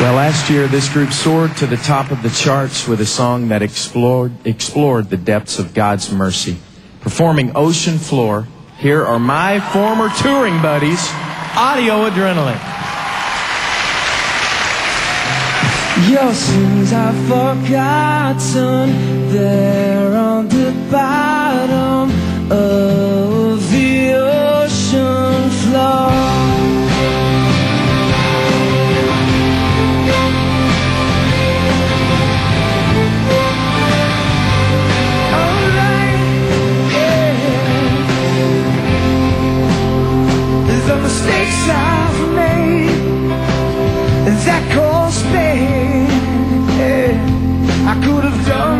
Well, last year this group soared to the top of the charts with a song that explored, explored the depths of God's mercy. Performing Ocean Floor, here are my former touring buddies, Audio Adrenaline. Your sins I've forgotten. There. I've made that cost me. I could have done.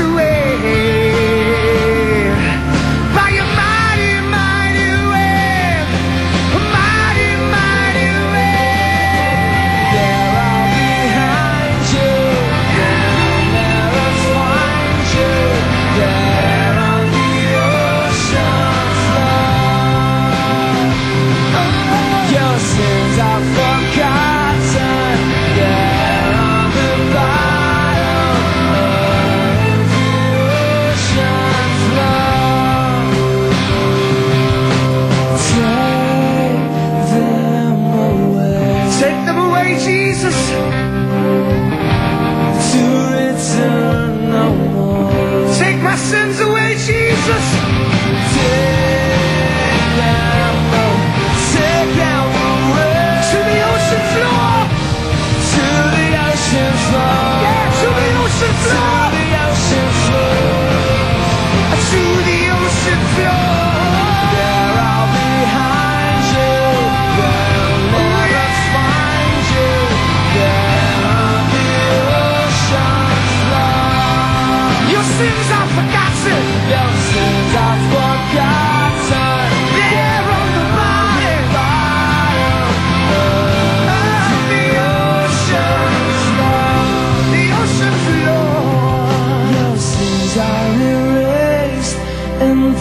away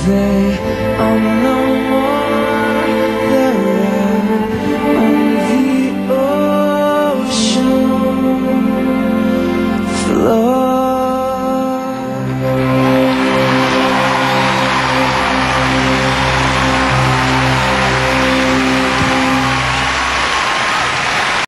I'm the